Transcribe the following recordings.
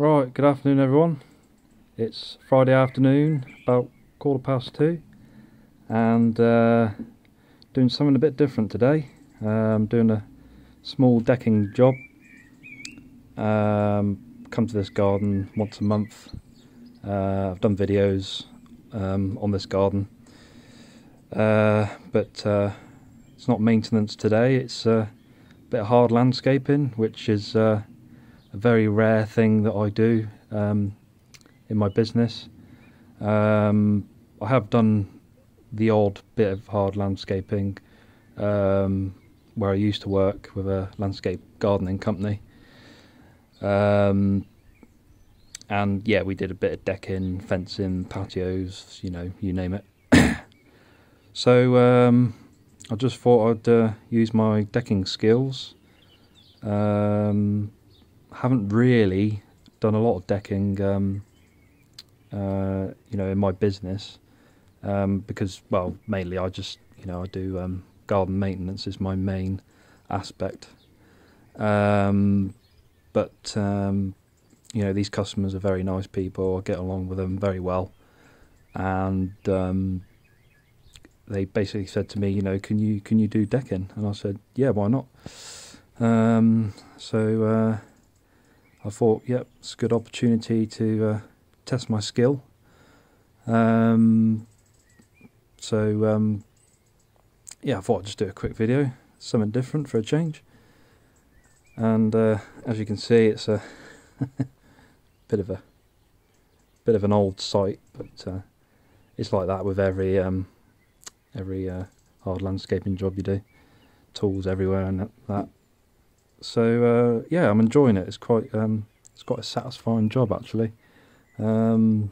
Right, good afternoon everyone. It's Friday afternoon, about quarter past two, and uh, doing something a bit different today. Um, doing a small decking job. Um, come to this garden once a month. Uh, I've done videos um, on this garden, uh, but uh, it's not maintenance today. It's a bit of hard landscaping, which is uh, a very rare thing that I do um, in my business. Um, I have done the odd bit of hard landscaping um, where I used to work with a landscape gardening company. Um, and yeah, we did a bit of decking, fencing, patios, you know, you name it. so um, I just thought I'd uh, use my decking skills. Um, haven't really done a lot of decking, um, uh, you know, in my business um, because, well, mainly I just, you know, I do um, garden maintenance is my main aspect. Um, but um, you know, these customers are very nice people. I get along with them very well, and um, they basically said to me, you know, can you can you do decking? And I said, yeah, why not? So uh, I thought, yep, it's a good opportunity to uh, test my skill. Um, so um, yeah, I thought I'd just do a quick video, something different for a change. And uh, as you can see, it's a bit of a bit of an old site, but uh, it's like that with every um, every uh, hard landscaping job you do. Tools everywhere and that. So uh, yeah, I'm enjoying it. It's quite um, it's quite a satisfying job actually. Um,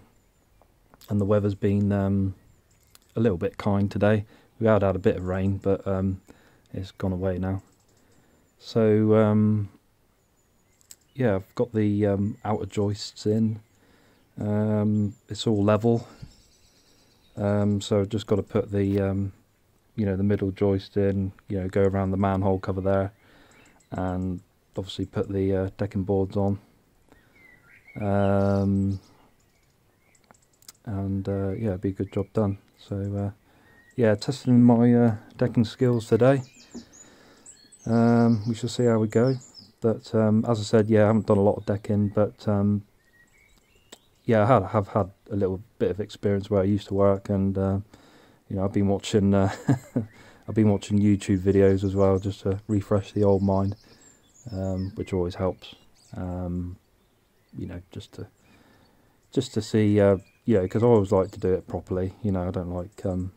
and the weather's been um, a little bit kind today. We had had a bit of rain, but um, it's gone away now. So um, yeah, I've got the outer joists in. It's all level, um, so just got to put the um, you know the middle joist in. You know, go around the manhole cover there, and obviously put the uh, decking boards on. Um, and uh, yeah, it'd be a good job done. So uh, yeah, testing my uh, decking skills today. Um, we shall see how we go. But um, as I said, yeah, I haven't done a lot of decking, but um, yeah, I have, have had a little bit of experience where I used to work, and uh, you know, I've been watching, I've been watching YouTube videos as well, just to refresh the old mind, um, which always helps. Um, you know, just to just to see, uh, you know, because I always like to do it properly. You know, I don't like um,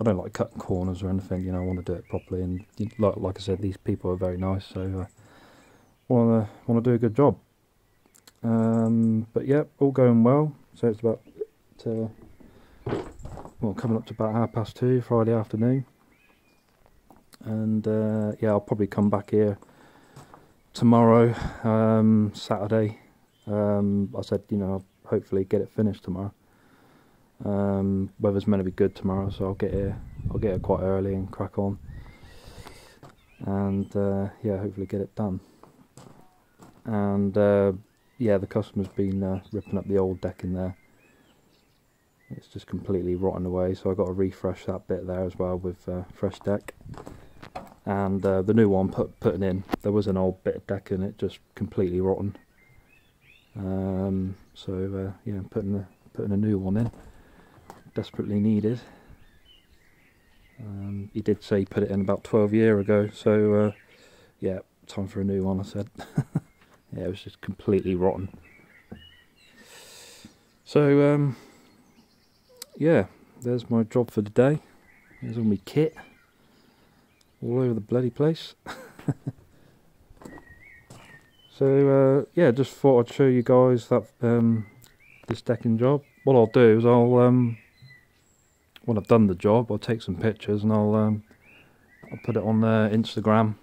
I don't like cutting corners or anything. You know, I want to do it properly, and like like I said, these people are very nice, so want to want to do a good job. Um, but yeah, all going well. So it's about to, well coming up to about half past two Friday afternoon, and uh, yeah, I'll probably come back here tomorrow, um, Saturday. Um, I said you know hopefully get it finished tomorrow. Um, weather's meant to be good tomorrow, so I'll get here. I'll get here quite early and crack on, and uh, yeah, hopefully get it done. And uh, yeah, the customer's been uh, ripping up the old deck in there. It's just completely rotten away, so I've got to refresh that bit there as well with uh, fresh deck. And uh, the new one put putting in, there was an old bit of deck in it, just completely rotten. Um, so uh, yeah, putting a putting a new one in desperately needed. Um, he did say he put it in about 12 year ago, so uh, yeah, time for a new one. I said, yeah, it was just completely rotten. So um, yeah, there's my job for the day. There's all my kit all over the bloody place. so uh, yeah, just thought I'd show you guys that um, this decking job. What I'll do is I'll um, when I've done the job, I'll take some pictures and I'll um, I'll put it on the Instagram.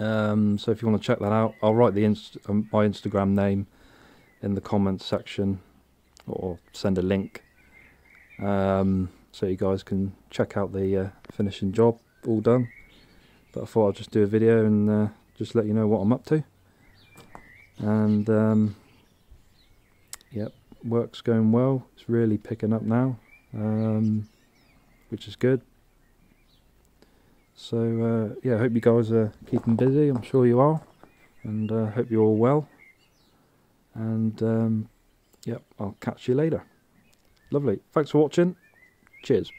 Um, so if you want to check that out, I'll write the inst um, my Instagram name in the comments section or send a link um, so you guys can check out the uh, finishing job all done. But I thought I'd just do a video and uh, just let you know what I'm up to. and um, yep, work's going well. It's really picking up now, um, which is good. So uh, yeah, I hope you guys are keeping busy. I'm sure you are, and uh, hope you're all well. And um, yep, I'll catch you later. Lovely. Thanks for watching. Cheers.